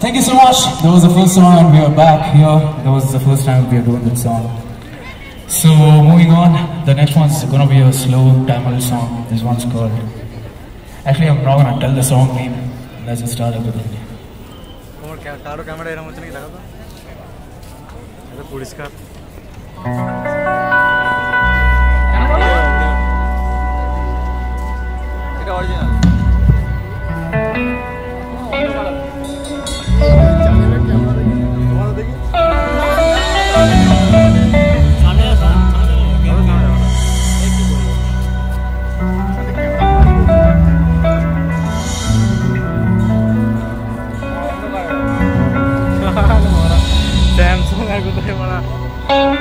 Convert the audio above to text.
Thank you so much. That was the first song, and we are back here. That was the first time we are doing that song. So moving on, the next one's gonna be a slow Tamil song. This one's called. Actually, I'm not gonna tell the song name. Let's just start with it. ございます。